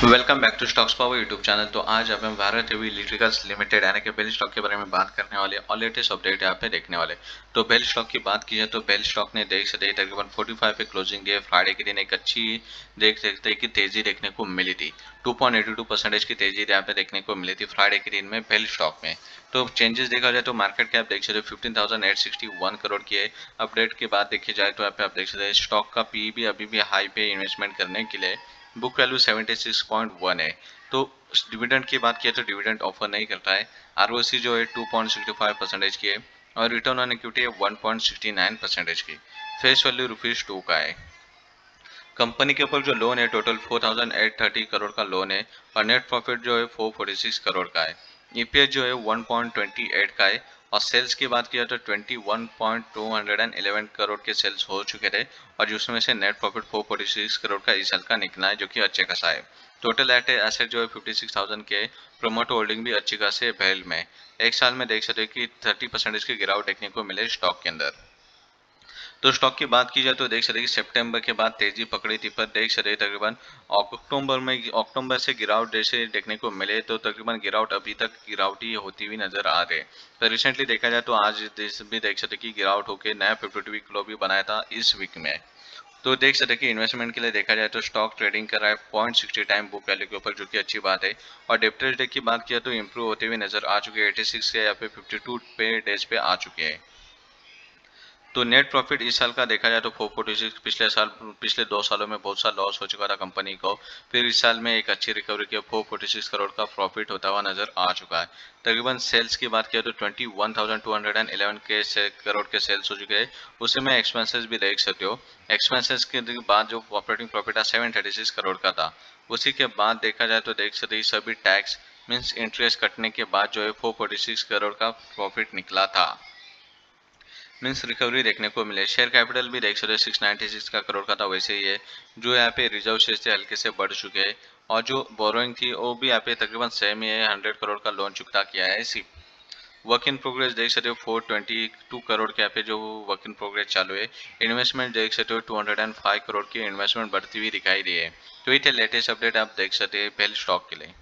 Welcome back to stocks power YouTube channel तो आज अब हम भारत हेवी इलेक्ट्रिकल्स लिमिटेड, यानी कि बेल स्टॉक के बारे में बात करने वाले और लेटेस्ट अपडेट यहाँ पे देखने वाले तो बेल स्टॉक की बात की जाए तो बेल स्टॉक ने देख सकते तकरीबन 45 पे क्लोजिंग दी फ्राइडे के दिन एक अच्छी देख सकते कि तेज़ी देखने को मिली थी। 2.82 परसेंटेज की तेज़ी यहाँ पे देखने को मिली थी फ्राइडे के दिन में बेल स्टॉक में। तो चेंजेस देखा जाए तो मार्केट कैप देख सकते फिफ्टीन वन करोड़ की है। अपडेट के बाद देखी जाए तो यहाँ पे आप देख सकते स्टॉक का पी भी अभी भी हाई पे इन्वेस्टमेंट करने के लिए बुक वैल्यू 76.1 है। तो डिविडेंड की बात किया तो डिविडेंड ऑफ़र नहीं करता है आर जो है 2.65 परसेंटेज की है और रिटर्न ऑन इक्विटी है 1.69 परसेंटेज की। फेस वैल्यू रुपीज़ टू का है। कंपनी के ऊपर जो लोन है टोटल 4,830 करोड़ का लोन है और नेट प्रॉफिट जो है 446 करोड़ का है। ईपीएस जो है 1.28 का है। और सेल्स की बात किया तो 21.211 करोड़ के सेल्स हो चुके थे और जिसमें से नेट प्रॉफिट 446 करोड़ का इस हल्का निकला है जो कि अच्छे खासा है। टोटल एट एसेट जो है 56,000 के प्रमोट होल्डिंग भी अच्छी खासी पहल में। एक साल में देख सकते हो कि 30 परसेंटेज की गिरावट देखने को मिले स्टॉक के अंदर। तो स्टॉक की बात की जाए तो देख सकते कि सितंबर के बाद तेज़ी पकड़ी थी, पर देख सकते तकरीबन अक्टूबर में अक्टूबर से गिरावट जैसे देखने को मिले तो तकरीबन गिरावट अभी तक गिरावट होती हुई नज़र आ रही तो रिसेंटली देखा जाए तो आज भी देख सकते कि गिरावट होकर नया फिफ्टी टू वीक लो भी बनाया था इस वीक में। तो देख सकते कि इन्वेस्टमेंट के लिए देखा जाए तो स्टॉक ट्रेडिंग कर रहा है point sixty time book value के ऊपर, जो कि अच्छी बात है। और डेप्टर डे की बात किया तो इंप्रूव होते हुए नज़र आ चुके हैं एटी सिक्स या फिर फिफ्टी टू पे डेज़ पे आ चुके हैं। तो नेट प्रॉफिट इस साल का देखा जाए तो फोर फोर्टी सिक्स पिछले साल, पिछले दो सालों में बहुत सा लॉस हो चुका था कंपनी को। फिर इस साल में एक अच्छी रिकवरी की फोर फोर्टी सिक्स करोड़ का प्रॉफिट होता हुआ नज़र आ चुका है। तकरीबन सेल्स की बात किया तो twenty one thousand two hundred and eleven के करोड़ के सेल्स हो चुके हैं। उसी में एक्सपेंसेस भी देख सकते हो। एक्सपेंसेस के बाद जो ऑपरेटिंग प्रॉफिट था सेवन थर्टी सिक्स करोड़ का था। उसी के बाद देखा जाए तो देख सकते सभी टैक्स मीन्स इंटरेस्ट कटने के बाद जो है फोर फोर्टी सिक्स करोड़ का प्रॉफिट निकला था। मीन्स रिकवरी देखने को मिले। शेयर कैपिटल भी देख सकते सिक्स नाइन्टी सिक्स का करोड़ का था, वैसे ही है। जो यहाँ पे रिज़र्व शेयर से हल्के से बढ़ चुके हैं। और जो बोरोइंग थी, वो भी यहाँ पे तकरीबन सेम ही है हंड्रेड करोड़ का लोन चुकता किया है इसी वर्क इन प्रोग्रेस देख सकते हो फोर ट्वेंटी टू करोड़ के यहाँ पे जो वर्क इन प्रोग्रेस चालू है। इन्वेस्टमेंट देख सकते हो two hundred and five crore की इन्वेस्टमेंट बढ़ती हुई दिखाई दी है। तो ये थे लेटेस्ट अपडेट आप देख सकते हैं, पहले स्टॉक के लिए।